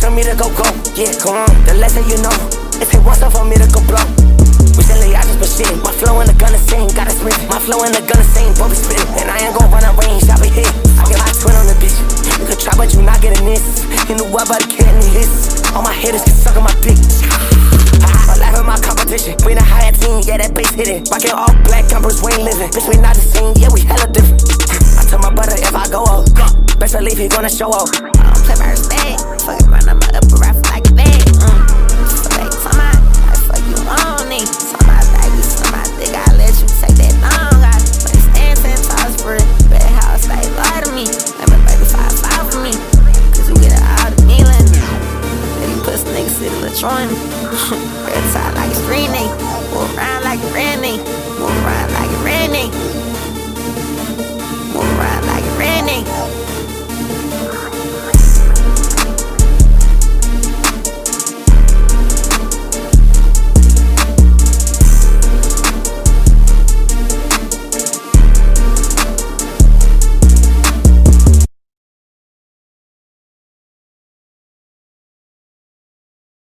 to go go. Yeah, come on, the less that you know. It step for me to go blow. Recently I just been shitting. My flow in the gun the same, gotta spit. My flow in the gun the same, but be spitting. And I ain't gon' run out range, I'll be hit. I get my twin on the bitch. You could try, but you not getting this. You know what and the hits. All my haters can suck on my dick. I laugh at my competition. We in the higher team, yeah, that bass hitting. Rockin' all black, Bruce Wayne living. Bitch, we not the same, yeah, we hella different. I tell my brother if I go up, best believe he gonna show up. I don't play my respect. Red side like nigga. Move around like nigga. Move around like nigga.